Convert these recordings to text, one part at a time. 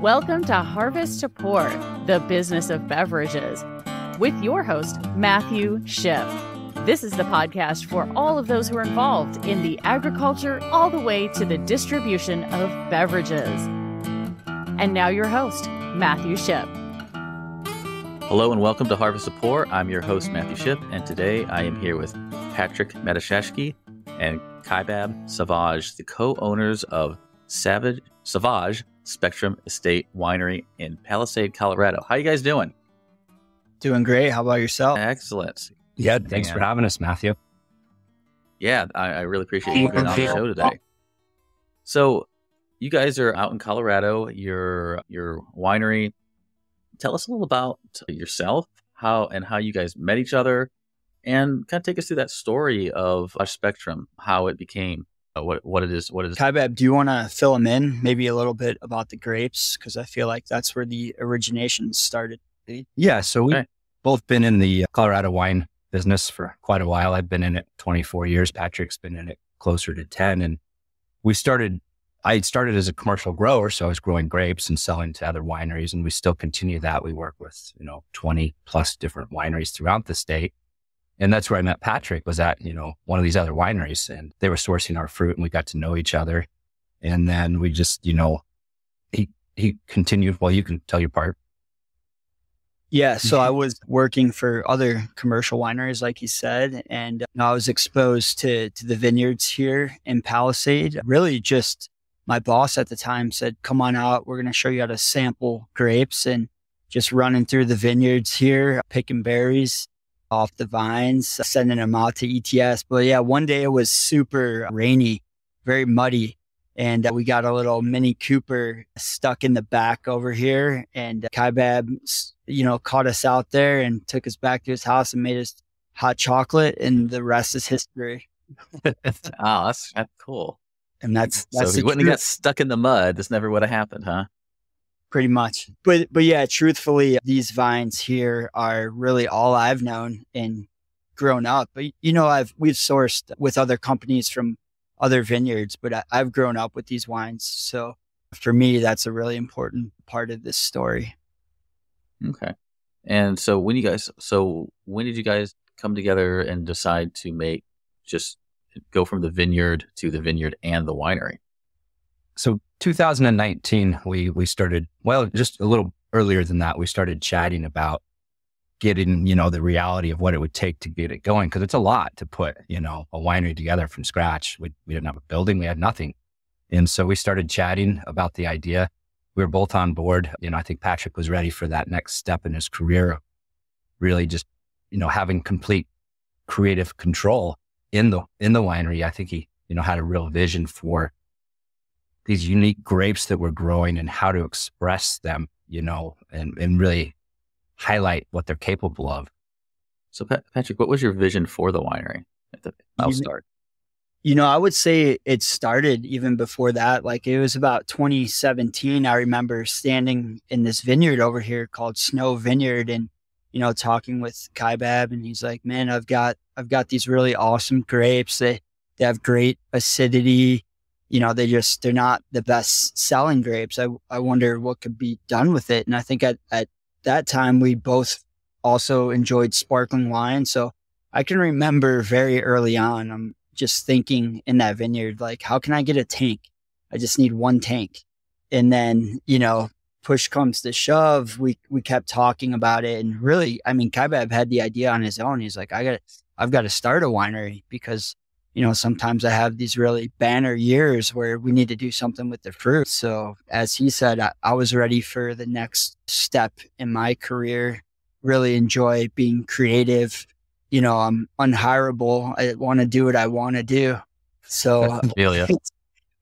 Welcome to Harvest to Pour, the business of beverages, with your host, Matthew Shipp. This is the podcast for all of those who are involved in the agriculture all the way to the distribution of beverages. And now, your host, Matthew Shipp. Hello and welcome to Harvest to Pour. I'm your host, Matthew Shipp, and today I am here with Patric Matashashki and Kaibab Sauvage, the co owners of Sauvage Sauvage Spectrum Estate Winery in Palisade, Colorado. How you guys doing? Doing great. How about yourself? Excellent. Yeah, thanks for having us, Matthew. Yeah, I, I really appreciate you being on the show today. So, you guys are out in Colorado. Your your winery. Tell us a little about yourself, how and how you guys met each other, and kind of take us through that story of Spectrum, how it became uh, Uh, what what it is. What it is. Kaibab, do you want to fill them in maybe a little bit about the grapes? Because I feel like that's where the origination started. Yeah, so we've okay. both been in the uh, Colorado wine business for quite a while. I've been in it 24 years. Patric's been in it closer to 10. And we started, I started as a commercial grower. So I was growing grapes and selling to other wineries. And we still continue that. We work with, you know, 20 plus different wineries throughout the state. And that's where I met Patric was at, you know, one of these other wineries and they were sourcing our fruit and we got to know each other. And then we just, you know, he, he continued. Well, you can tell your part. Yeah. So I mm-hmm. was working for other commercial wineries, like you said, and I was exposed to, to the vineyards here in Palisade. Really just my boss at the time said, come on out. We're going to show you how to sample grapes and just running through the vineyards here, picking berries off the vines, sending them out to ETS. But yeah, one day it was super rainy, very muddy. And uh, we got a little Mini Cooper stuck in the back over here. And uh, Kaibab, you know, caught us out there and took us back to his house and made us hot chocolate. And the rest is history. oh, that's, that's cool. And that's, that's so he wouldn't truth. have got stuck in the mud. This never would have happened, huh? Pretty much. But but yeah, truthfully, these vines here are really all I've known and grown up. But you know, I've we've sourced with other companies from other vineyards, but I, I've grown up with these wines. So for me, that's a really important part of this story. Okay. And so when you guys, so when did you guys come together and decide to make just go from the vineyard to the vineyard and the winery? So 2019, we we started well, just a little earlier than that. We started chatting about getting you know the reality of what it would take to get it going because it's a lot to put you know a winery together from scratch. We we didn't have a building, we had nothing, and so we started chatting about the idea. We were both on board. You know, I think Patric was ready for that next step in his career, really just you know having complete creative control in the in the winery. I think he you know had a real vision for these unique grapes that we're growing and how to express them, you know, and, and really highlight what they're capable of. So, Patric, what was your vision for the winery? I'll start. You know, I would say it started even before that. Like it was about 2017. I remember standing in this vineyard over here called Snow Vineyard and, you know, talking with Kaibab and he's like, man, I've got, I've got these really awesome grapes. They, they have great acidity you know, they just, they're not the best selling grapes. I, I wonder what could be done with it. And I think at, at that time, we both also enjoyed sparkling wine. So I can remember very early on, I'm just thinking in that vineyard, like, how can I get a tank? I just need one tank. And then, you know, push comes to shove, we, we kept talking about it. And really, I mean, Kaibab had the idea on his own. He's like, I got, I've got to start a winery because you know, sometimes I have these really banner years where we need to do something with the fruit. So, as he said, I, I, was ready for the next step in my career. Really enjoy being creative. You know, I'm unhireable. I want to do what I want to do. So, it's,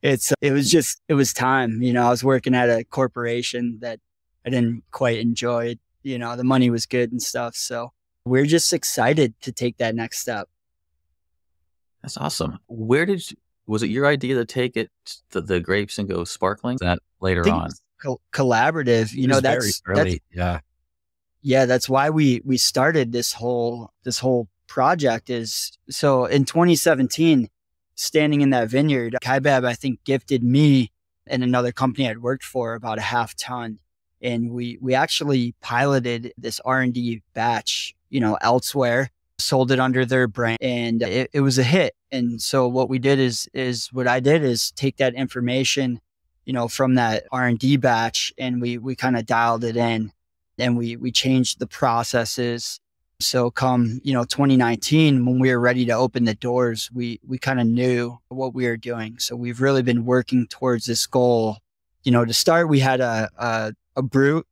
it's, it was just, it was time. You know, I was working at a corporation that I didn't quite enjoy. You know, the money was good and stuff. So, we're just excited to take that next step. That's awesome. Where did you, was it your idea to take it to the grapes and go sparkling? That later on, co- collaborative. You know, that's, early. That's, yeah, yeah. That's why we we started this whole this whole project. Is so in 2017, standing in that vineyard, Kaibab I think gifted me and another company I'd worked for about a half ton. And we, we actually piloted this R&D batch, you know, elsewhere, sold it under their brand and it, it was a hit. And so what we did is, is what I did is take that information, you know, from that R&D batch and we, we kind of dialed it in and we, we changed the processes so come, you know, 2019, when we were ready to open the doors, we, we kind of knew what we were doing. So we've really been working towards this goal. You know, to start, we had a, a, a brut.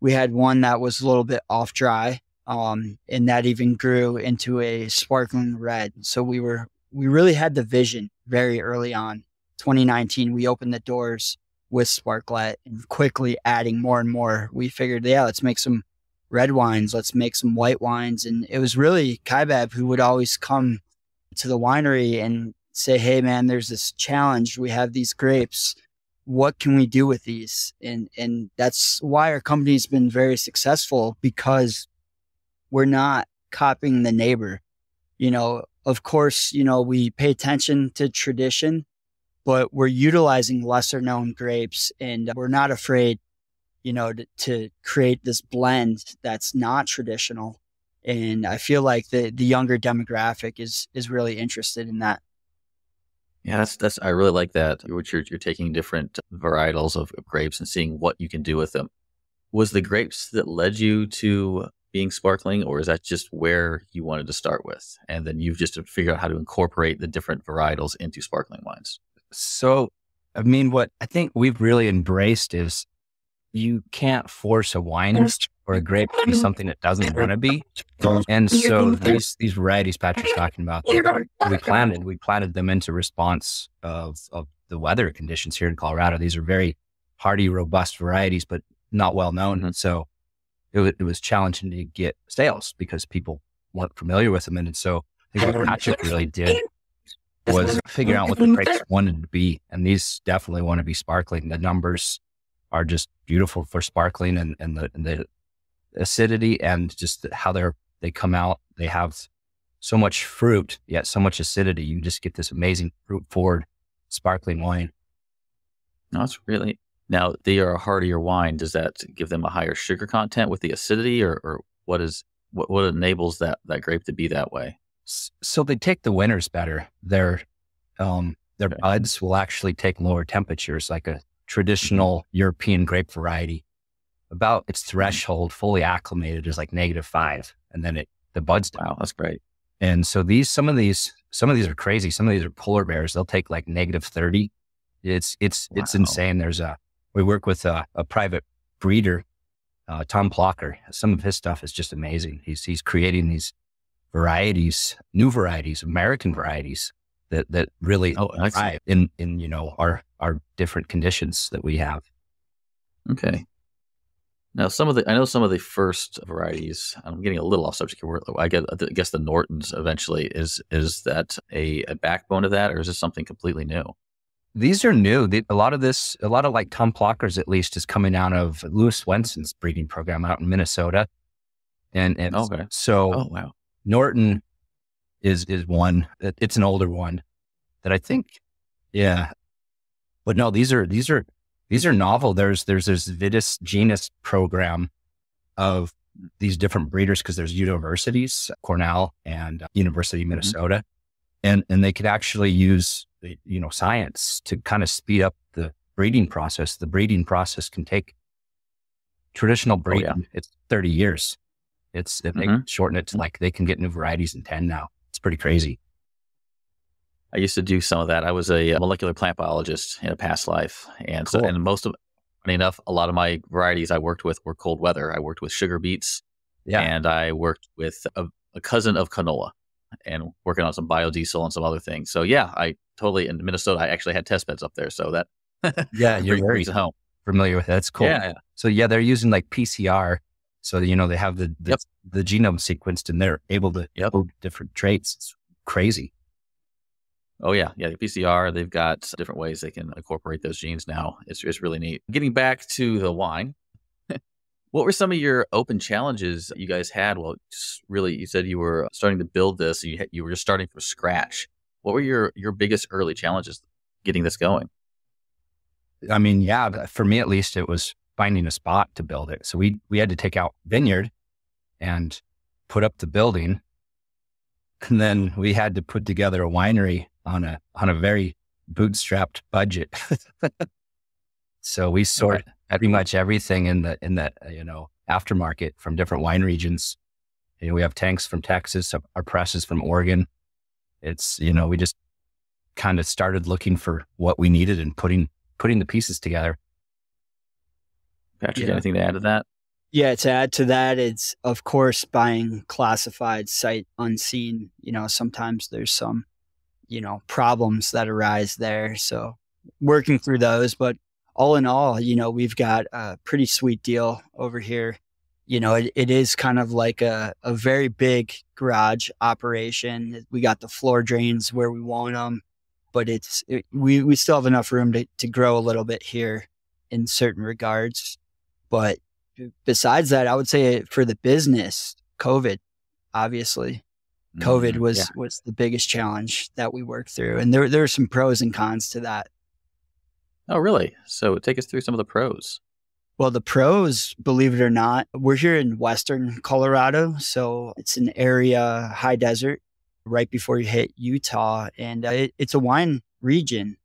We had one that was a little bit off dry. Um, and that even grew into a sparkling red. So we were, we really had the vision very early on. 2019, we opened the doors with Sparklet and quickly adding more and more. We figured, yeah, let's make some red wines. Let's make some white wines. And it was really Kaibab who would always come to the winery and say, Hey man, there's this challenge. We have these grapes. What can we do with these? And, and that's why our company's been very successful because we're not copying the neighbor. You know, of course, you know, we pay attention to tradition, but we're utilizing lesser known grapes and we're not afraid you know, to, to create this blend that's not traditional. And I feel like the the younger demographic is is really interested in that. Yeah, that's that's I really like that. Which you're you're taking different varietals of, of grapes and seeing what you can do with them. Was the grapes that led you to being sparkling, or is that just where you wanted to start with, and then you've just figured out how to incorporate the different varietals into sparkling wines? So, I mean, what I think we've really embraced is you can't force a wine or a grape to be something it doesn't want to be. And so these these varieties Patric's talking about, we planted we planted them into response of of the weather conditions here in Colorado. These are very hardy, robust varieties, but not well known. And so it, w- it was challenging to get sales because people weren't familiar with them. And so I think what Patric really did was figure out what the grapes wanted to be. And these definitely want to be sparkling. The numbers are just beautiful for sparkling and, and the, and the acidity and just how they're, they come out. They have so much fruit, yet so much acidity. You just get this amazing fruit forward sparkling wine. No, it's really, now they are a heartier wine. Does that give them a higher sugar content with the acidity or, or what is, what, what enables that, that grape to be that way? So they take the winters better. Their, um, their okay. buds will actually take lower temperatures, like a traditional European grape variety, about its mm-hmm. threshold, fully acclimated, is like negative five, and then it the buds down. That's great. And so these, some of these, some of these are crazy. Some of these are polar bears. They'll take like negative thirty. It's it's wow. it's insane. There's a we work with a, a private breeder, uh, Tom Plocher. Some of his stuff is just amazing. He's he's creating these varieties, new varieties, American varieties that that really oh, thrive in in you know our our different conditions that we have. Okay. Now, some of the I know some of the first varieties. I'm getting a little off subject here. I guess, I guess the Nortons eventually is is that a, a backbone of that, or is this something completely new? These are new. The, a lot of this, a lot of like Tom Plocher's at least, is coming out of Lewis Swenson's breeding program out in Minnesota. And, and okay. so, oh, wow. Norton is is one. It's an older one that I think, yeah. But no, these are these are these are novel. There's there's this VitisGen program of these different breeders because there's universities, Cornell and uh, University of mm-hmm. Minnesota, mm-hmm. And and they could actually use you know science to kind of speed up the breeding process. The breeding process can take traditional breeding. Oh, yeah. It's 30 years. It's if mm-hmm. they shorten it to like they can get new varieties in 10 now. It's pretty crazy. I used to do some of that. I was a molecular plant biologist in a past life, and cool. so and most of, funny enough, a lot of my varieties I worked with were cold weather. I worked with sugar beets, yeah, and I worked with a, a cousin of canola, and working on some biodiesel and some other things. So yeah, I totally in Minnesota. I actually had test beds up there, so that yeah, you're very home familiar with it. That's cool. Yeah, yeah, So yeah, they're using like PCR. So you know they have the the, yep. the genome sequenced, and they're able to yep. different traits. It's crazy. Oh yeah, yeah. The PCR, they've got different ways they can incorporate those genes now. It's it's really neat. Getting back to the wine, what were some of your open challenges you guys had? Well, really, you said you were starting to build this. You you were just starting from scratch. What were your your biggest early challenges getting this going? I mean, yeah, for me at least, it was finding a spot to build it. So we we had to take out vineyard and put up the building, and then we had to put together a winery on a on a very bootstrapped budget. so we sort right. Pretty much everything in the in that uh, you know aftermarket from different wine regions. You know, we have tanks from Texas, our presses from Oregon. It's you know we just kind of started looking for what we needed and putting putting the pieces together. Patric, yeah. anything to add to that? Yeah, to add to that, it's of course buying classified sight unseen. You know, sometimes there's some, you know, problems that arise there. So working through those, but all in all, you know, we've got a pretty sweet deal over here. You know, it, it is kind of like a, a very big garage operation. We got the floor drains where we want them but it's it, we we still have enough room to to grow a little bit here in certain regards. But besides that, I would say for the business, COVID, obviously, COVID mm, was yeah. was the biggest challenge that we worked through, and there there are some pros and cons to that. Oh, really? So take us through some of the pros. Well, the pros, believe it or not, we're here in Western Colorado. So it's an area, high desert right before you hit Utah. And uh, it, it's a wine region,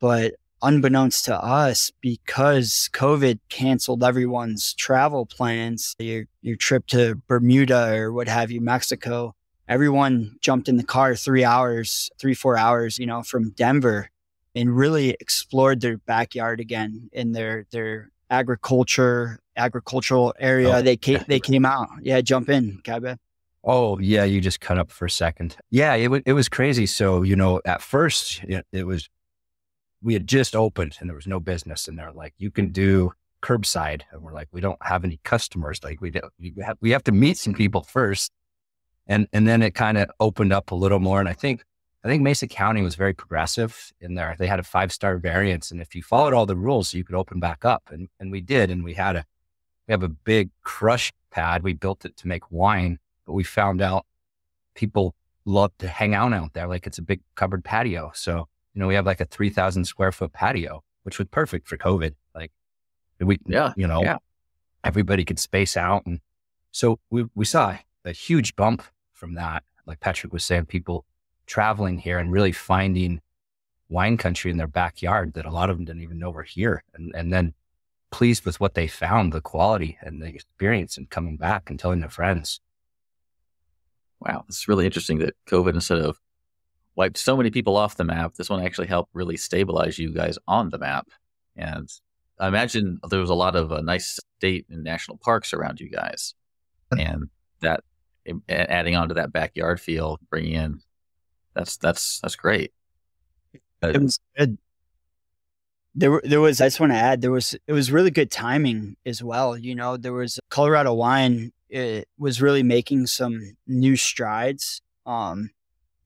but unbeknownst to us, because COVID canceled everyone's travel plans, your, your trip to Bermuda or what have you, Mexico, everyone jumped in the car three hours, three, four hours, you know, from Denver and really explored their backyard again in their, their agriculture, agricultural area. Oh, they came, they came out. Yeah. Jump in, Kabe. Oh yeah, you just cut up for a second. Yeah, it w- it was crazy. So you know, at first it, it was we had just opened and there was no business, and they're like, you can do curbside, and we're like, we don't have any customers. Like we do, we have we have to meet some people first, and and then it kind of opened up a little more. And I think I think Mesa County was very progressive in there. They had a five star variance, and if you followed all the rules, you could open back up, and and we did, and we had a we have a big crush pad. We built it to make wine but we found out people love to hang out out there. Like it's a big covered patio. So, you know, we have like a 3000 square foot patio, which was perfect for COVID. Like we, yeah, you know, yeah. everybody could space out. And so we, we saw a huge bump from that. Like Patric was saying, people traveling here and really finding wine country in their backyard that a lot of them didn't even know were here. And, and then pleased with what they found, the quality and the experience and coming back and telling their friends wow, it's really interesting that COVID, instead of wiped so many people off the map, this one actually helped really stabilize you guys on the map. And I imagine there was a lot of uh, nice state and national parks around you guys, and that adding on to that backyard feel, bringing in that's that's that's great. it was good. There, there was. I just want to add. There was. It was really good timing as well. You know, there was Colorado wine it was really making some new strides um,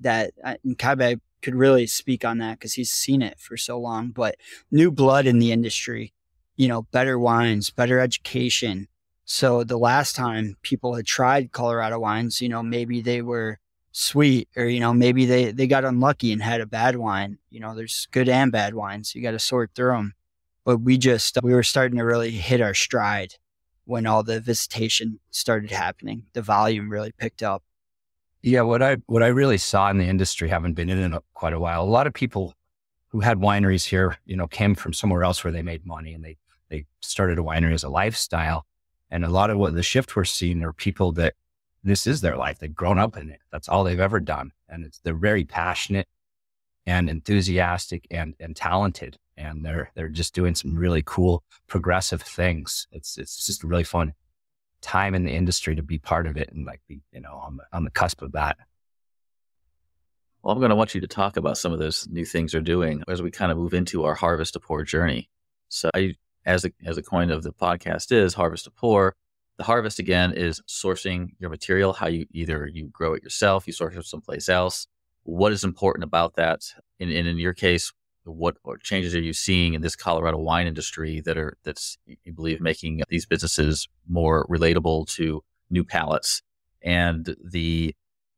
that uh, Kabe could really speak on that because he's seen it for so long. But new blood in the industry, you know, better wines, better education. So the last time people had tried Colorado wines, you know, maybe they were sweet or, you know, maybe they, they got unlucky and had a bad wine. You know, there's good and bad wines. You got to sort through them. But we just, we were starting to really hit our stride when all the visitation started happening. The volume really picked up. Yeah, what I what I really saw in the industry, haven't been in it quite a while, a lot of people who had wineries here, you know, came from somewhere else where they made money and they they started a winery as a lifestyle. And a lot of what the shift we're seeing are people that this is their life. They've grown up in it. That's all they've ever done. And it's they're very passionate and enthusiastic and and talented and they're they're just doing some really cool progressive things. It's it's just a really fun time in the industry to be part of it and like be you know on the on the cusp of that. Well, I'm going to want you to talk about some of those new things they're doing as we kind of move into our harvest to pour journey. So, I, as a, as a coin of the podcast is harvest to pour, the harvest again is sourcing your material, how you either you grow it yourself, you source it someplace else. What is important about that? And, and in your case, what changes are you seeing in this Colorado wine industry that are that's you believe making these businesses more relatable to new palates and the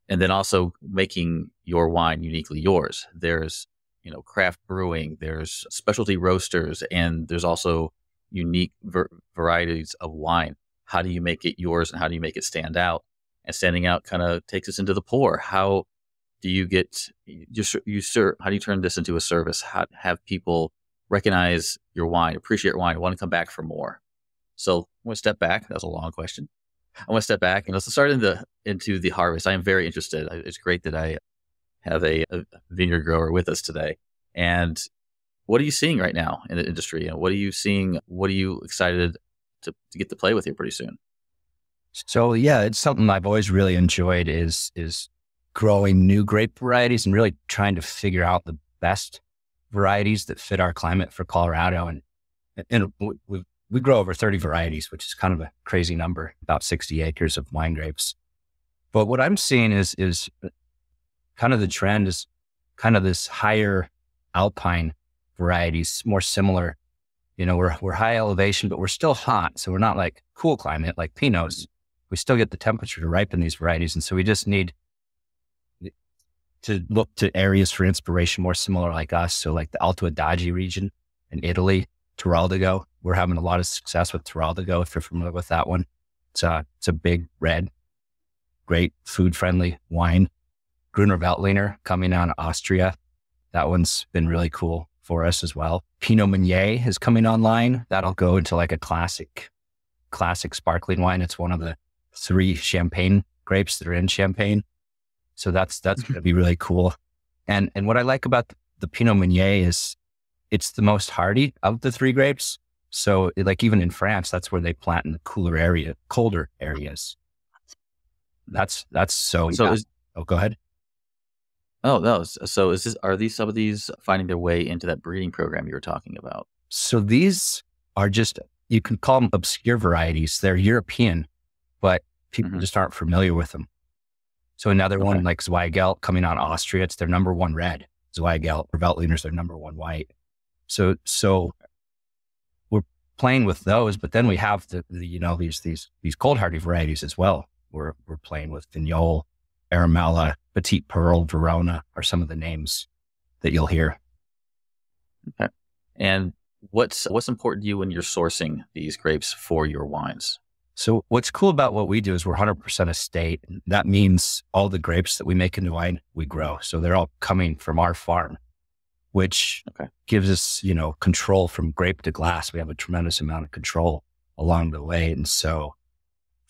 and then also making your wine uniquely yours. There's you know craft brewing, there's specialty roasters, and there's also unique ver- varieties of wine. How do you make it yours, and how do you make it stand out? And standing out kind of takes us into the pour. How do you get you, you sir? How do you turn this into a service? How have people recognize your wine, appreciate your wine, want to come back for more? So I'm going to step back. That was a long question. I want to step back and let's start into into the harvest. I am very interested. It's great that I have a, a vineyard grower with us today. And what are you seeing right now in the industry? And what are you seeing? What are you excited to, to get to play with you pretty soon? So yeah, it's something I've always really enjoyed is is growing new grape varieties and really trying to figure out the best varieties that fit our climate for Colorado. And and we we grow over 30 varieties, which is kind of a crazy number, about 60 acres of wine grapes. But what I'm seeing is is kind of the trend is kind of this higher alpine varieties, more similar. You know, we're we're high elevation, but we're still hot, so we're not like cool climate like Pinots. We still get the temperature to ripen these varieties, and so we just need to look to areas for inspiration more similar like us. So, like the Alto Adige region in Italy, Teroldego. We're having a lot of success with Teroldego. If you're familiar with that one, it's a it's a big red, great food friendly wine. Gruner Veltliner coming out of Austria. That one's been really cool for us as well. Pinot Meunier is coming online. That'll go into like a classic, classic sparkling wine. It's one of the three champagne grapes that are in champagne. So that's, that's mm-hmm. going to be really cool. And, and what I like about the, Pinot Meunier is it's the most hardy of the three grapes. So like even in France, that's where they plant in the cooler area, colder areas. That's, that's so, so is, oh, go ahead. Oh no! So is this are these some of these finding their way into that breeding program you were talking about? So these are just you can call them obscure varieties. They're European, but people mm-hmm. just aren't familiar with them. So another okay. one like Zweigelt coming of Austria, it's their number one red. Zweigelt or Veltliner's their number one white. So so we're playing with those, but then we have the, the you know these these these cold hardy varieties as well. We're we're playing with Vignoles, Aromella, Petite Pearl, Verona are some of the names that you'll hear. Okay. And what's what's important to you when you're sourcing these grapes for your wines? So what's cool about what we do is we're 100% estate. That means all the grapes that we make into wine, we grow. So they're all coming from our farm, which okay. gives us, you know, control from grape to glass. We have a tremendous amount of control along the way. And so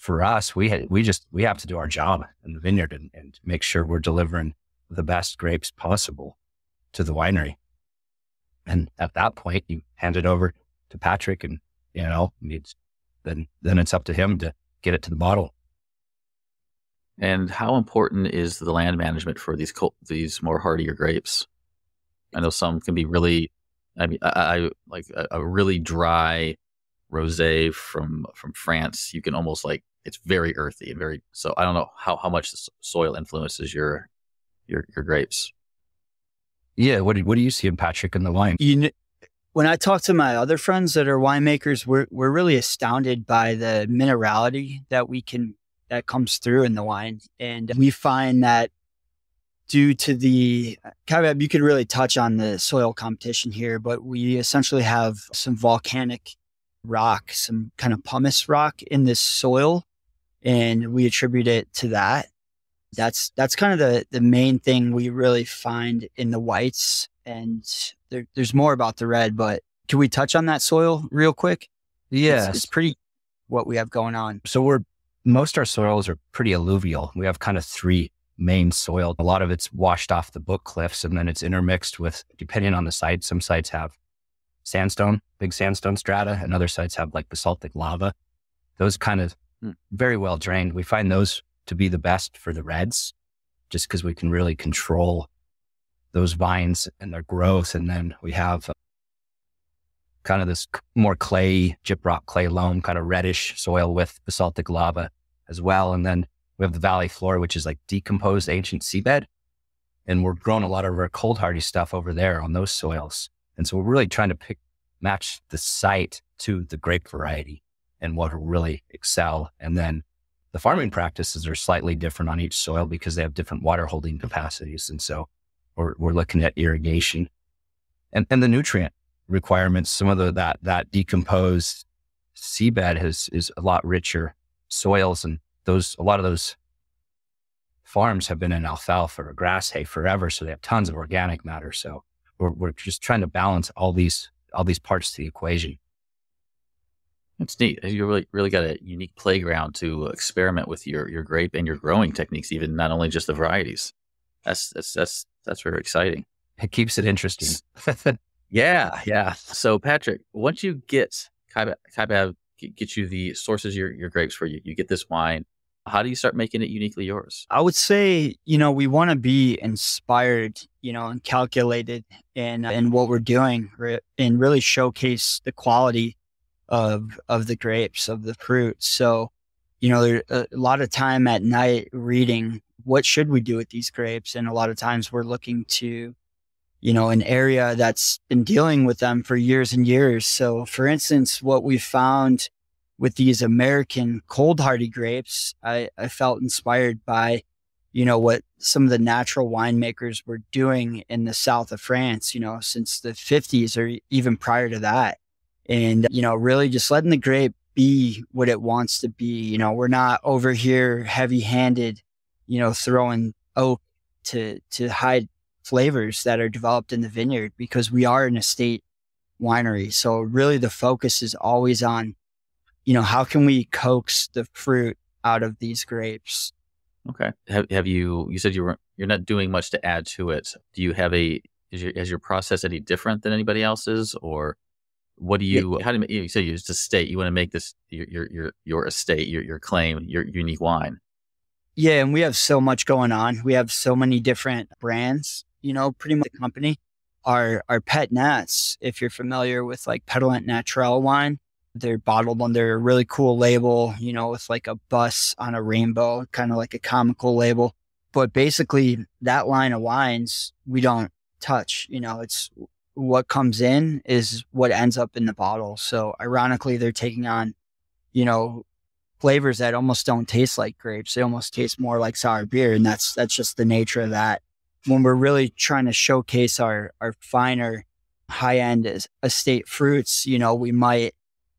for us, we had, we just we have to do our job in the vineyard and, and make sure we're delivering the best grapes possible to the winery. And at that point, you hand it over to Patric, and you know, it's, then then it's up to him to get it to the bottle. And how important is the land management for these these more hardier grapes? I know some can be really, I mean, I, I like a, a really dry rosé from from France, you can almost like it's very earthy and very. So I don't know how how much the soil influences your your your grapes. Yeah, what do, what do you see in Patric in the wine? You know, when I talk to my other friends that are winemakers, we're we're really astounded by the minerality that we can that comes through in the wine, and we find that due to the Kaibab, you could really touch on the soil competition here, but we essentially have some volcanic rock, some kind of pumice rock in this soil, and we attribute it to that. That's that's kind of the the main thing we really find in the whites, and there, there's more about the red. But can we touch on that soil real quick? Yes, it's, it's pretty what we have going on. So we're most our soils are pretty alluvial. We have kind of three main soil. A lot of it's washed off the book cliffs and then it's intermixed with, depending on the site, some sites have sandstone, big sandstone strata, and other sites have like basaltic lava. Those kind of. Very well drained. We find those to be the best for the reds just because we can really control those vines and their growth. And then we have uh, kind of this more clay, gyprock clay loam, kind of reddish soil with basaltic lava as well. And then we have the valley floor, which is like decomposed ancient seabed. And we're growing a lot of our cold hardy stuff over there on those soils. And so we're really trying to pick, match the site to the grape variety and what will really excel. And then the farming practices are slightly different on each soil because they have different water holding capacities. And so we're, we're looking at irrigation and, and the nutrient requirements, some of the, that, that decomposed seabed has, is a lot richer soils and those, a lot of those farms have been in alfalfa or grass hay forever. So they have tons of organic matter. So we're, we're just trying to balance all these, all these parts to the equation. It's neat. You really, really got a unique playground to experiment with your, your grape and your growing techniques, even not only just the varieties. That's, that's, that's, that's very exciting. It keeps it interesting. yeah. Yeah. So Patric, once you get Kaibab, get you the sources your, your grapes for you, you get this wine. How do you start making it uniquely yours? I would say, you know, we want to be inspired, you know, and calculated in, in what we're doing and really showcase the quality of of the grapes of the fruit. So, you know, there's a lot of time at night reading what should we do with these grapes, and a lot of times we're looking to, you know, an area that's been dealing with them for years and years. So, for instance, what we found with these American cold hardy grapes, I, I felt inspired by, you know, what some of the natural winemakers were doing in the south of France, you know, since the 50s or even prior to that and, you know, really just letting the grape be what it wants to be. You know, we're not over here heavy handed, you know, throwing oak to, to hide flavors that are developed in the vineyard because we are an estate winery. So really the focus is always on, you know, how can we coax the fruit out of these grapes? Okay. Have, have you, you said you were, you're not doing much to add to it. Do you have a, is your, is your process any different than anybody else's or what do you? Yeah. How do you? You say you just estate. You want to make this your your your, your estate, your your claim, your unique wine. Yeah, and we have so much going on. We have so many different brands. You know, pretty much the company. Our our pet nats. If you're familiar with like Petillant Naturel wine, they're bottled under a really cool label. You know, with like a bus on a rainbow, kind of like a comical label. But basically, that line of wines we don't touch. You know, it's what comes in is what ends up in the bottle. So ironically, they're taking on, you know, flavors that almost don't taste like grapes. They almost taste more like sour beer. And that's, that's just the nature of that. When we're really trying to showcase our, our finer high end estate fruits, you know, we might,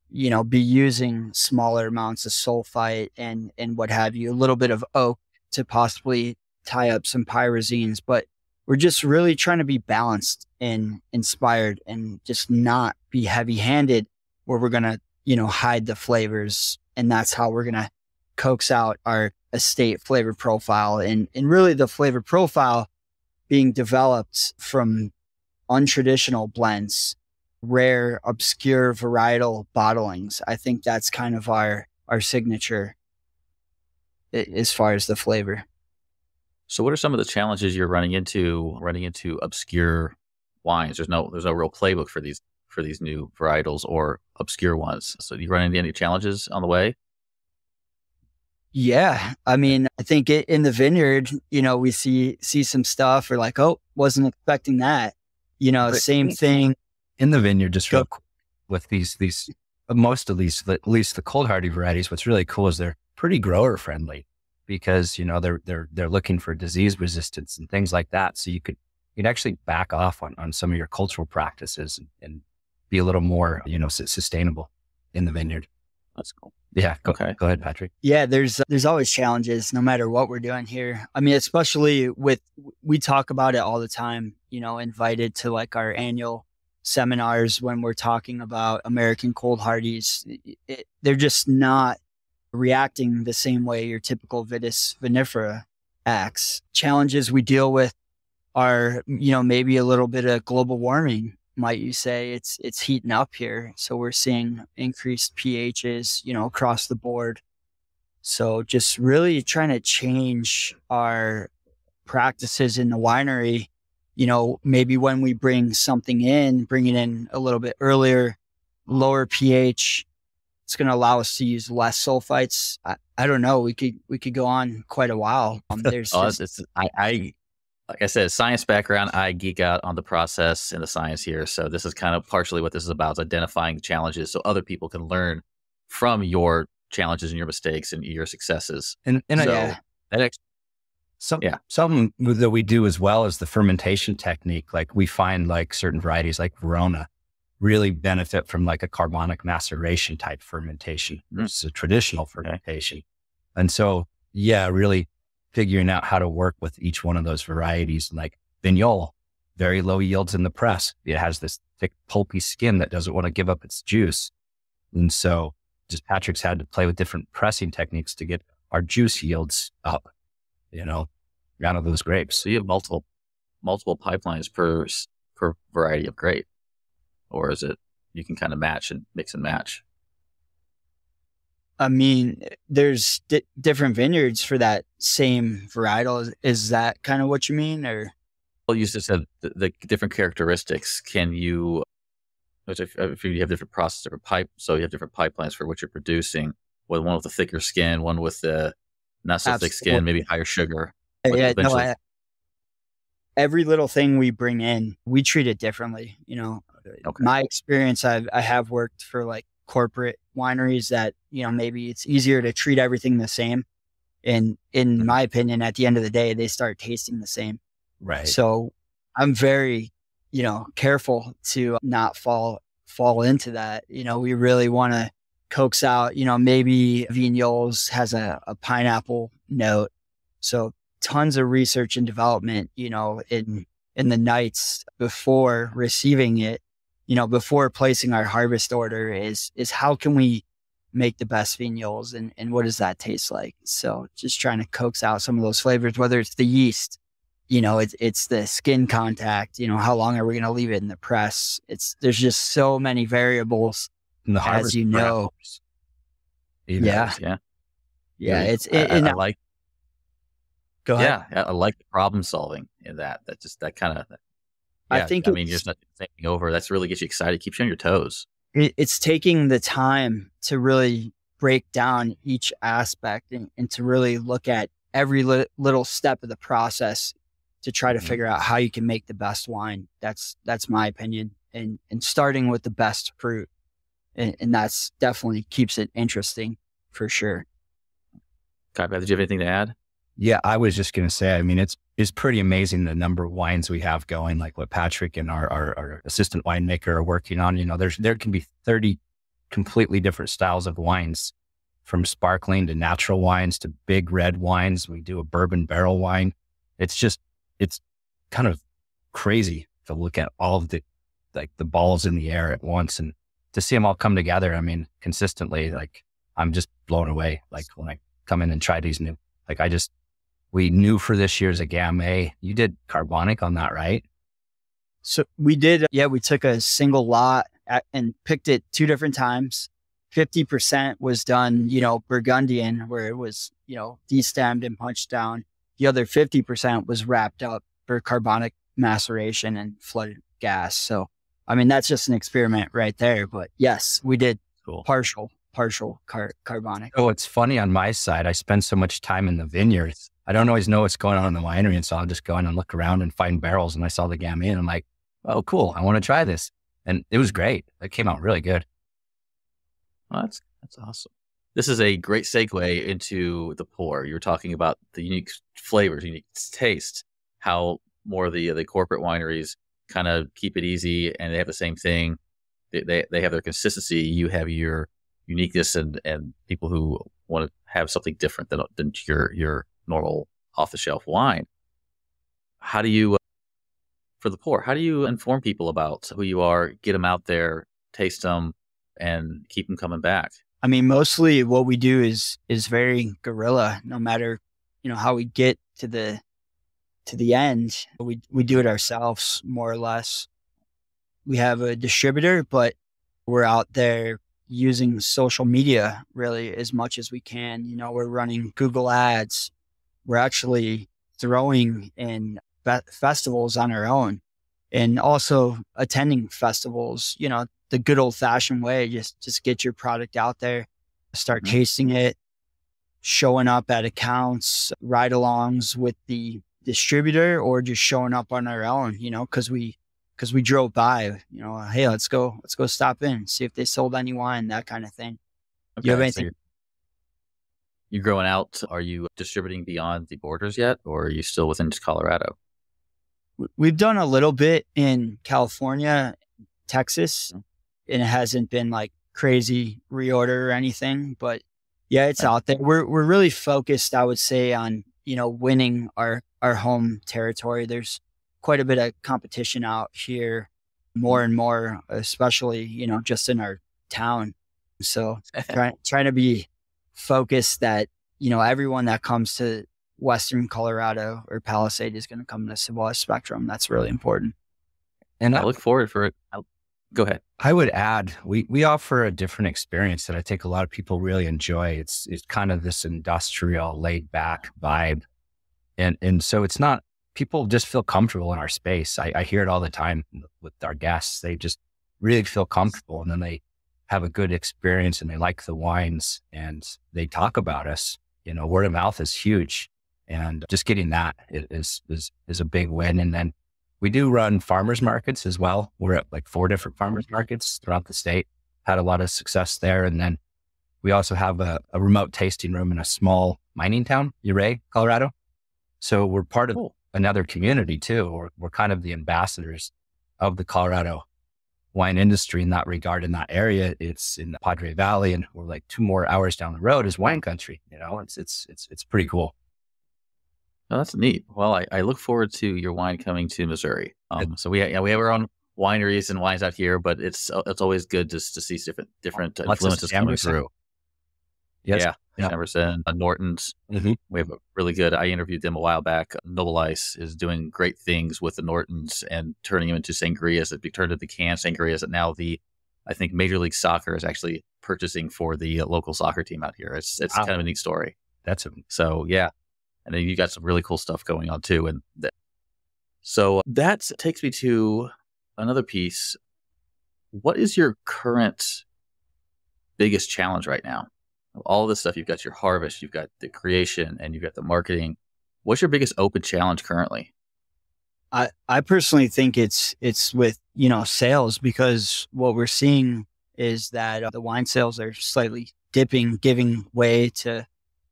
you know, be using smaller amounts of sulfite and, and what have you, a little bit of oak to possibly tie up some pyrazines, but we're just really trying to be balanced and inspired and just not be heavy handed where we're going to, you know, hide the flavors. And that's how we're going to coax out our estate flavor profile and, and really the flavor profile being developed from untraditional blends, rare, obscure varietal bottlings. I think that's kind of our, our signature as far as the flavor. So, what are some of the challenges you're running into running into obscure wines? There's no there's no real playbook for these for these new varietals or obscure ones. So, do you run into any challenges on the way? Yeah, I mean, I think it, in the vineyard, you know, we see see some stuff. We're like, oh, wasn't expecting that. You know, but same thing in the vineyard. Just real quick, with these these most of these, at least the cold hardy varieties. What's really cool is they're pretty grower friendly because you know they're they're they're looking for disease resistance and things like that. So you could you'd actually back off on on some of your cultural practices and, and be a little more you know sustainable in the vineyard. That's cool. Yeah. Go, okay. Go ahead, Patric. Yeah. There's, there's always challenges no matter what we're doing here. I mean, especially with, we talk about it all the time, you know, invited to like our annual seminars when we're talking about American cold hardies. It, they're just not reacting the same way your typical Vitis vinifera acts. Challenges we deal with are, you know, maybe a little bit of global warming, might you say. It's it's heating up here. So we're seeing increased pHs, you know, across the board. So just really trying to change our practices in the winery. You know, maybe when we bring something in, bring it in a little bit earlier, lower pH, it's going to allow us to use less sulfites. I, I, don't know. We could we could go on quite a while. Um, there's oh, just... it's, I, I like I said, science background. I geek out on the process and the science here. So this is kind of partially what this is about: is identifying challenges so other people can learn from your challenges and your mistakes and your successes. And and so I, that ex- Some, yeah. Something that we do as well as the fermentation technique. Like we find like certain varieties like Verona really benefit from like a carbonic maceration type fermentation. Mm. It's a traditional fermentation. And so, yeah, really figuring out how to work with each one of those varieties. Like Vignoles, very low yields in the press. It has this thick, pulpy skin that doesn't want to give up its juice. And so just Patric's had to play with different pressing techniques to get our juice yields up, you know, out of those grapes. So you have multiple, multiple pipelines per, per variety of grape, or is it you can kind of match and mix and match? I mean, there's di- different vineyards for that same varietal. Is, that kind of what you mean, or? Well, you just said the, the different characteristics. Can you, if, if you have different process, different pipe, so you have different pipelines for what you're producing. With one with a thicker skin, one with the not so Absolutely. thick skin, maybe higher sugar. Yeah, no, I, every little thing we bring in, we treat it differently. You know, okay. my experience, I've I have worked for like corporate wineries that you know maybe it's easier to treat everything the same. And in mm-hmm. my opinion at the end of the day they start tasting the same. Right. So i'm very you know careful to not fall fall into that. You know we really want to coax out you know maybe vignoles has a, a pineapple note. So tons of research and development you know in in the nights before receiving it you know, before placing our harvest order is, is how can we make the best vignoles and, and what does that taste like? So just trying to coax out some of those flavors, whether it's the yeast, you know, it's, it's the skin contact, you know, how long are we going to leave it in the press? It's, there's just so many variables in the as you know. Yeah. yeah. Yeah. It's, it, I, I, I like, go ahead. Yeah. I like the problem solving in that. That just, that kind of, yeah, I think I mean, just not taking over. That's really gets you excited, keeps you on your toes. It's taking the time to really break down each aspect and, and to really look at every li- little step of the process to try to mm-hmm. figure out how you can make the best wine. That's that's my opinion, and and starting with the best fruit, and, and that's definitely keeps it interesting for sure. Kai, did you have anything to add? Yeah, I was just going to say, I mean, it's it's pretty amazing the number of wines we have going, like what Patric and our, our, our assistant winemaker are working on. You know, there's there can be 30 completely different styles of wines, from sparkling to natural wines to big red wines. We do a bourbon barrel wine. It's just it's kind of crazy to look at all of the like the balls in the air at once and to see them all come together. I mean, consistently, like I'm just blown away. Like when I come in and try these new, like I just we knew for this year's a Gamay. You did carbonic on that, right? So we did. Uh, yeah, we took a single lot at, and picked it two different times. 50% was done, you know, Burgundian, where it was, you know, destemmed and punched down. The other 50% was wrapped up for carbonic maceration and flooded gas. So, I mean, that's just an experiment right there. But yes, we did cool. partial, partial car- carbonic. Oh, it's funny on my side. I spend so much time in the vineyards I don't always know what's going on in the winery. And so I'll just go in and look around and find barrels. And I saw the Gamay and I'm like, oh, cool. I want to try this. And it was great. It came out really good. Well, that's, that's awesome. This is a great segue into the pour. You were talking about the unique flavors, unique taste, how more of the, the corporate wineries kind of keep it easy and they have the same thing. They, they, they have their consistency. You have your uniqueness and, and people who want to have something different than, than your, your normal off the shelf wine. How do you, uh, for the pour, how do you inform people about who you are, get them out there, taste them, and keep them coming back? I mean, mostly what we do is is very guerrilla. No matter you know how we get to the to the end, we we do it ourselves more or less. We have a distributor, but we're out there using social media really as much as we can. You know, we're running Google ads, we're actually throwing in festivals on our own and also attending festivals, you know, the good old fashioned way, just, just get your product out there, start mm-hmm. tasting it, showing up at accounts, ride alongs with the distributor or just showing up on our own, you know, cause we, cause we drove by, you know, Hey, let's go, let's go stop in, see if they sold any wine, that kind of thing. Okay, you have anything? You growing out, are you distributing beyond the borders yet, or are you still within Colorado? We've done a little bit in California, Texas, mm-hmm. and it hasn't been like crazy reorder or anything, but yeah, it's out there. We're we're really focused, I would say, on you know winning our our home territory. There's quite a bit of competition out here, more and more, especially you know just in our town. So trying trying to be focused that you know everyone that comes to Western Colorado or Palisade is going to come to Sauvage Spectrum. That's really important. And I look forward for it. I'll, go ahead. I would add we we offer a different experience that I think a lot of people really enjoy. It's it's kind of this industrial, laid back vibe, and and so it's not people just feel comfortable in our space. I, I hear it all the time with our guests. They just really feel comfortable, and then they have a good experience and they like the wines and they talk about us. You know, word of mouth is huge. And just getting that is, is, is a big win. And then we do run farmers markets as well. We're at like four different farmers markets throughout the state, had a lot of success there. And then we also have a, a remote tasting room in a small mining town, Ouray, Colorado. So we're part of cool. another community too. We're, we're kind of the ambassadors of the Colorado wine industry in that regard in that area. It's in the Padre Valley and we're like two more hours down the road is wine country. You know, it's, it's, it's, it's pretty cool. Oh, that's neat. Well, I, I look forward to your wine coming to Missouri. Um, so we yeah, we have our own wineries and wines out here, but it's it's always good just to see different different influences coming through. Yes. Yeah, yeah. Emerson, uh, Norton's. Mm-hmm. We have a really good. I interviewed them a while back. Noboleis is doing great things with the Nortons and turning them into sangrias. It turned into the can sangrias that now the I think Major League Soccer is actually purchasing for the uh, local soccer team out here. It's it's wow. kind of a neat story. That's a, so yeah and then you got some really cool stuff going on too. And th- so that takes me to another piece. What is your current biggest challenge right now? All this stuff, you've got your harvest, you've got the creation, and you've got the marketing. What's your biggest open challenge currently? I, I personally think it's it's with you know sales because what we're seeing is that uh, the wine sales are slightly dipping, giving way to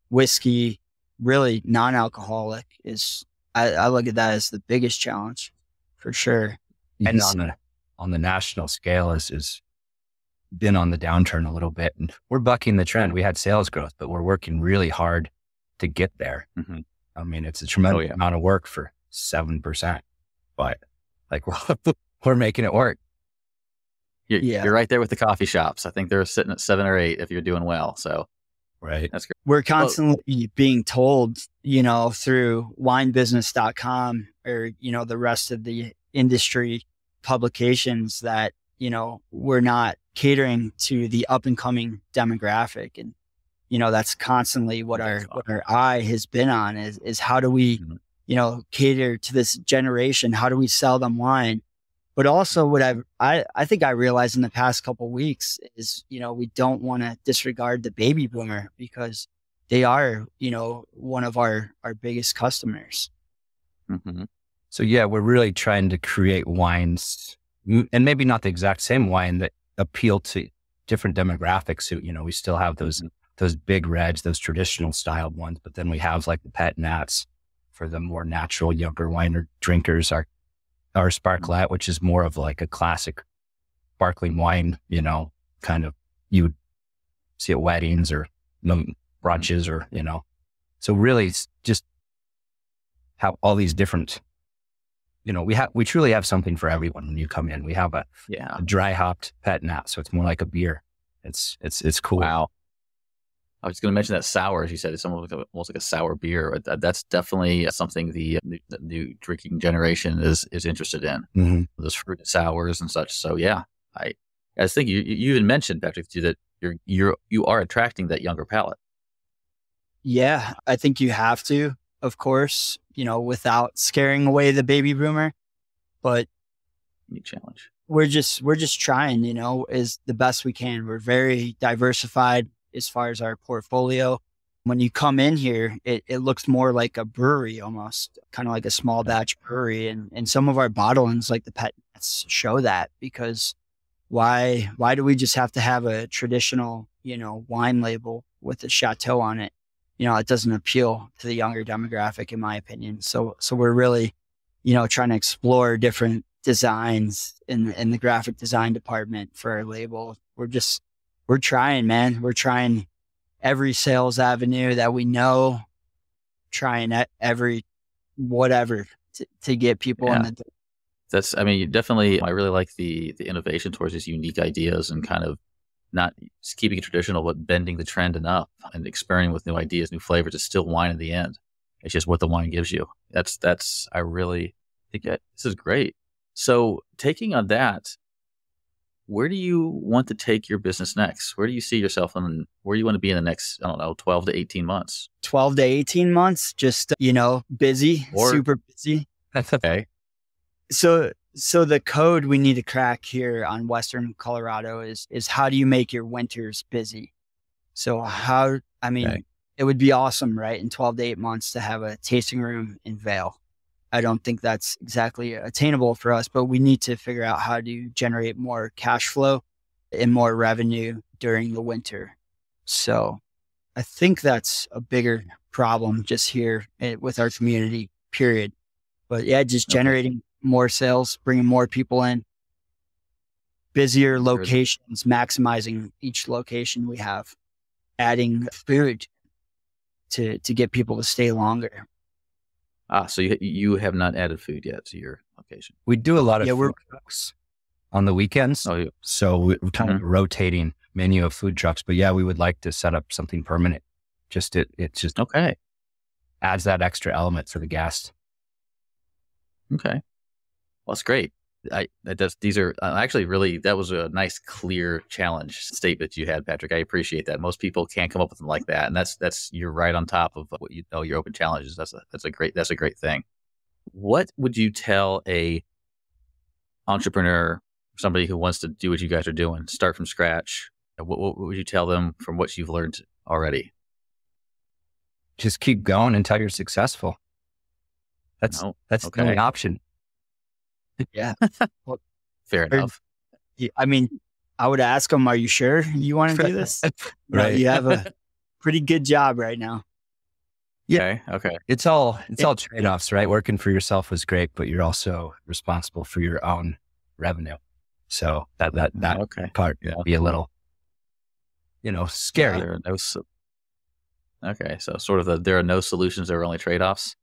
whiskey really non-alcoholic is I, I, look at that as the biggest challenge for sure. And on the on the national scale is is been on the downturn a little bit, and we're bucking the trend. We had sales growth, but we're working really hard to get there. Mm-hmm. I mean, it's a tremendous oh, yeah. amount of work for seven percent, but like we're we're making it work. You're, yeah. you're right there with the coffee shops. I think they're sitting at seven or eight if you're doing well. So Right. That's great. We're constantly well, being told, you know, through winebusiness.com or, you know, the rest of the industry publications that, you know, we're not catering to the up and coming demographic. And, you know, that's constantly what our, what our eye has been on is, is how do we, mm-hmm. you know, cater to this generation? How do we sell them wine? But also what I've, I, I think I realized in the past couple weeks is, you know, we don't want to disregard the baby boomer because they are, you know, one of our, our biggest customers. Mm-hmm. So yeah, we're really trying to create wines and maybe not the exact same wine that appeal to different demographics. So, you know, we still have those, mm-hmm. those big reds, those traditional styled ones, but then we have like the pet nats for the more natural younger wine drinkers. Our our sparklet, which is more of like a classic sparkling wine, you know, kind of you would see at weddings or brunches or, you know, so really just have all these different, you know, we have, we truly have something for everyone when you come in. We have a, yeah. a dry hopped pet nat. So it's more like a beer. It's, it's, it's cool. Wow. I was going to mention that sour, as you said, it's almost like a, almost like a sour beer. That's definitely something the, the new drinking generation is is interested in. Mm-hmm. Those fruit sours and such. So yeah, I I think you, you even mentioned Patric that you're you're you are attracting that younger palate. Yeah, I think you have to, of course, you know, without scaring away the baby boomer. But new challenge. We're just we're just trying, you know, is the best we can. We're very diversified as far as our portfolio. When you come in here, it, it looks more like a brewery almost, kind of like a small batch brewery. And, and some of our bottlings, like the pet nats, show that because why why do we just have to have a traditional, you know, wine label with a chateau on it? You know, it doesn't appeal to the younger demographic, in my opinion. So, so we're really, you know, trying to explore different designs in in the graphic design department for our label. We're just we're trying, man. We're trying every sales avenue that we know, trying every whatever to, to get people yeah. in the. That's, I mean, definitely. I really like the the innovation towards these unique ideas and kind of not keeping it traditional, but bending the trend enough and experimenting with new ideas, new flavors. It's still wine in the end. It's just what the wine gives you. That's that's. I really think that this is great. So taking on that, where do you want to take your business next? Where do you see yourself and where do you want to be in the next, I don't know, 12 to 18 months? 12 to 18 months, just, you know, busy, or, super busy. That's okay. So, so the code we need to crack here on Western Colorado is, is how do you make your winters busy? So how, I mean, okay. it would be awesome, right? In 12 to 8 months to have a tasting room in Vail. I don't think that's exactly attainable for us, but we need to figure out how to generate more cash flow and more revenue during the winter. So I think that's a bigger problem just here eh, with our community, period. But yeah, just generating more sales, bringing more people in, busier locations, maximizing each location we have, adding food to, to get people to stay longer. Ah, so you you have not added food yet to your location. We do a lot of yeah, we're, trucks on the weekends. Oh, yeah. So we're kind mm-hmm. of rotating menu of food trucks. But yeah, we would like to set up something permanent. Just it it just okay adds that extra element for the guest. Okay, well, that's great. I that does these are uh, actually really that was a nice clear challenge statement you had, Patric. I appreciate that. Most people can't come up with them like that, and that's that's you're right on top of what you know your open challenges. That's a that's a great that's a great thing. What would you tell a entrepreneur, somebody who wants to do what you guys are doing, start from scratch? What, what would you tell them from what you've learned already? Just keep going until you're successful. That's no. that's okay. the only option. Yeah. Well, Fair enough. I mean, I would ask them, are you sure you want to do this? right. You have a pretty good job right now. Yeah. Okay. okay. It's all it's all trade offs, right? Working for yourself was great, but you're also responsible for your own revenue. So that that mm, that okay. part yeah. be a little, you know, scary. Yeah, no okay, so sort of the there are no solutions. There are only trade offs.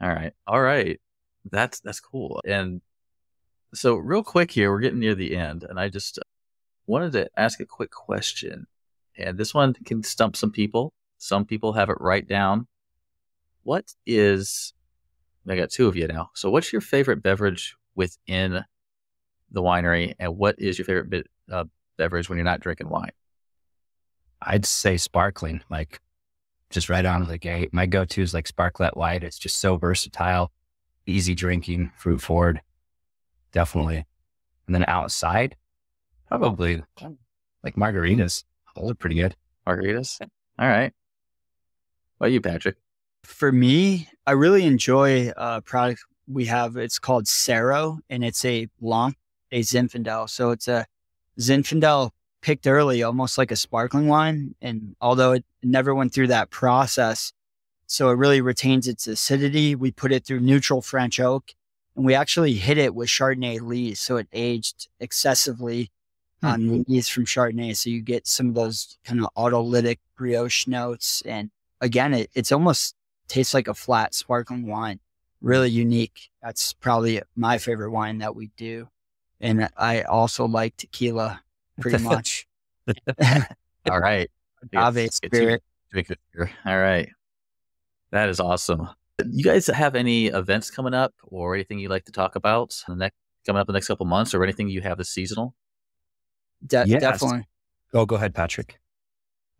All right. All right. That's that's cool. And so, real quick here, we're getting near the end, and I just wanted to ask a quick question. And this one can stump some people. Some people have it right down. What is, I got two of you now. So, what's your favorite beverage within the winery, and what is your favorite bit, uh, beverage when you're not drinking wine? I'd say sparkling, like just right out of the gate. My go to is like Sparklet Light. It's just so versatile, easy drinking, fruit forward definitely. And then outside, probably like margaritas. Those are pretty good. Margaritas. All right. What about you, Patric? For me, I really enjoy a product we have. It's called Cero, and it's a Blanc, a Zinfandel. So it's a Zinfandel picked early, almost like a sparkling wine. And although it never went through that process, so it really retains its acidity. We put it through neutral French oak and we actually hit it with Chardonnay lees. So it aged excessively on mm-hmm. lees from Chardonnay. So you get some of those kind of autolytic brioche notes. And again, it, it's almost tastes like a flat sparkling wine. Really unique. That's probably my favorite wine that we do. And I also like tequila pretty much. All right. Agave spirit. All right. That is awesome. You guys have any events coming up or anything you'd like to talk about the next, coming up the next couple months or anything you have this seasonal? De- yes. Definitely. Oh, go ahead, Patric.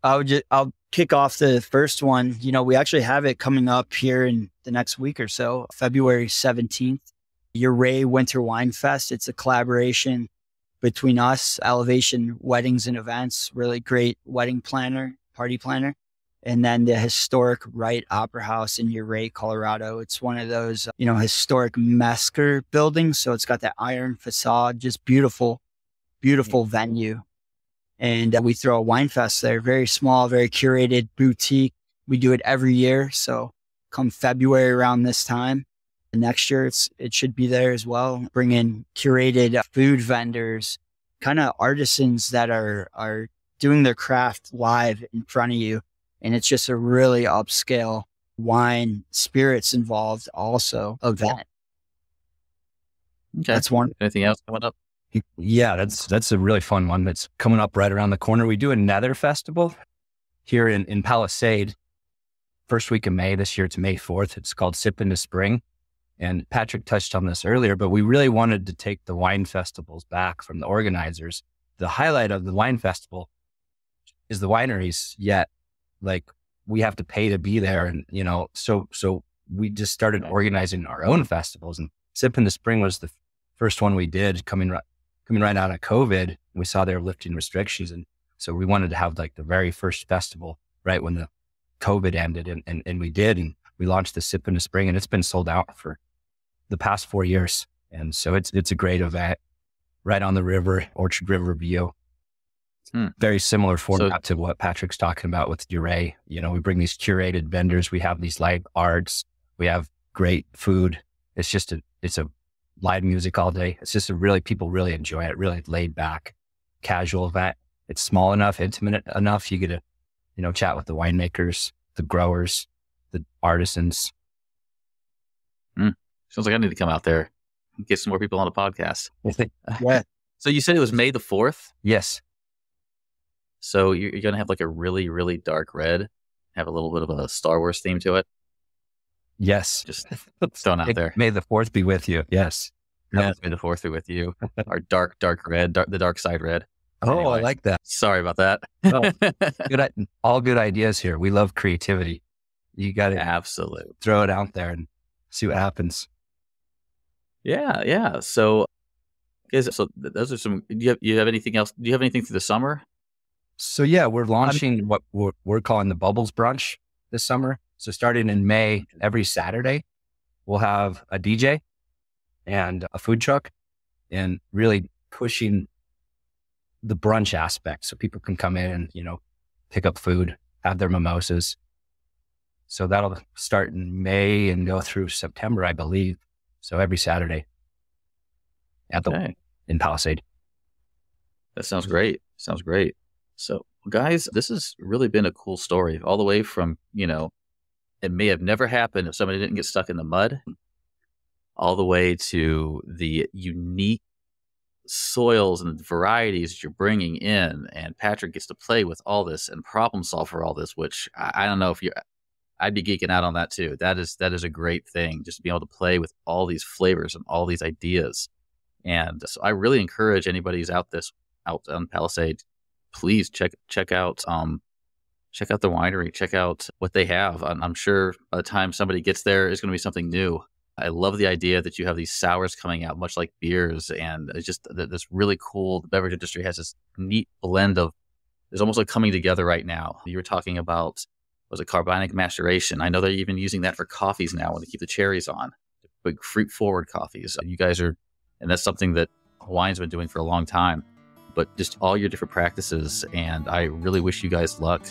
I'll just, I'll kick off the first one. You know, we actually have it coming up here in the next week or so, February 17th. Ouray Winter Wine Fest. It's a collaboration between us, Elevation Weddings and Events, really great wedding planner, party planner, and then the historic Wright Opera House in Ouray, Colorado. It's one of those, you know, historic Mesker buildings. So it's got that iron facade, just beautiful, beautiful venue. And uh, we throw a wine fest there, very small, very curated boutique we do it every year. So come February around this time, next year it's it should be there as well. Bring in curated food vendors, kind of artisans that are are doing their craft live in front of you, and it's just a really upscale wine spirits involved also event. Okay. That's one. Anything else coming up? Yeah, that's that's a really fun one that's coming up right around the corner. We do another Festival here in, in Palisade, first week of May this year to May 4th. It's called Sip into Spring. And Patric touched on this earlier, but we really wanted to take the wine festivals back from the organizers. The highlight of the wine festival is the wineries, yet like we have to pay to be there. And, you know, so, so we just started organizing our own festivals and Sip in the Spring was the first one we did coming right, coming right out of COVID. We saw they were lifting restrictions. And so we wanted to have like the very first festival right when the COVID ended and, and, and we did. And we launched the Sip in the Spring and it's been sold out for the past four years. And so it's, it's a great event right on the river, Orchard River View. Hmm. Very similar format so, to what Patric's talking about with Ouray. You know, we bring these curated vendors. We have these live arts. We have great food. It's just a, it's a live music all day. It's just a really, people really enjoy it. Really laid back, casual event. It's small enough, intimate enough. You get to, you know, chat with the winemakers, the growers, the artisans. Hmm. Sounds like I need to come out there and get some more people on the podcast. yeah. So you said it was May the 4th? Yes. So you're, you're going to have like a really, really dark red, have a little bit of a Star Wars theme to it. Yes. Just thrown out there. May the fourth be with you. Yes. Yeah, may the fourth be with you. Our dark, dark red, dark, the dark side red. Oh, anyway, I like that. Sorry about that. oh, good, all good ideas here. We love creativity. You got to absolutely throw it out there and see what happens. Yeah, yeah. So, guys, so those are some. Do you have, you have anything else? Do you have anything through the summer? So yeah, we're launching what we're, we're calling the Bubbles Brunch this summer. So starting in May, every Saturday, we'll have a DJ and a food truck and really pushing the brunch aspect so people can come in and, you know, pick up food, have their mimosas. So that'll start in May and go through September, I believe. So every Saturday at the okay. in Palisade. That sounds great. Sounds great. So guys, this has really been a cool story all the way from, you know, it may have never happened if somebody didn't get stuck in the mud, all the way to the unique soils and varieties that you're bringing in. And Patric gets to play with all this and problem solve for all this, which I, I don't know if you're—I'd be geeking out on that too. That is that is a great thing, just to be able to play with all these flavors and all these ideas. And so I really encourage anybody who's out this out on Palisade, please check check out um, check out the winery, check out what they have. I'm, I'm sure by the time somebody gets there, it's going to be something new. I love the idea that you have these sours coming out, much like beers, and it's just this really cool. The beverage industry has this neat blend of. There's almost like coming together right now. You were talking about was it carbonic maceration? I know they're even using that for coffees now when they keep the cherries on, big fruit forward coffees. You guys are, and that's something that Hawaiian's been doing for a long time. But just all your different practices, and I really wish you guys luck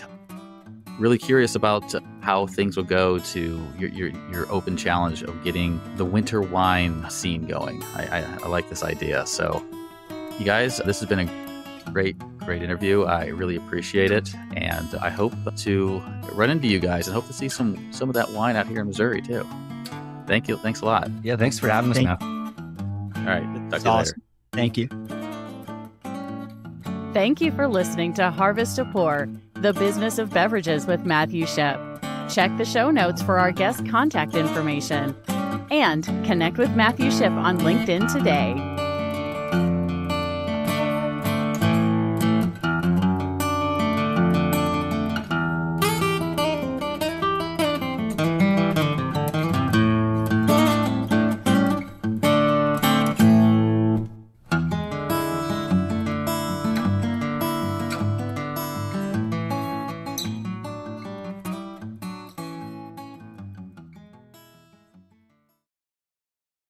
really curious about how things will go to your, your, your open challenge of getting the winter wine scene going. I, I, I like this idea. So, you guys, this has been a great, great interview. I really appreciate it. And I hope to run into you guys and hope to see some, some of that wine out here in Missouri too. Thank you. Thanks a lot. Yeah, thanks for having us, Matt. All right. Talk to you awesome. later. Thank you. Thank you for listening to Harvest to Pour, the business of beverages with Matthew Shipp. Check the show notes for our guest contact information and connect with Matthew Shipp on LinkedIn today.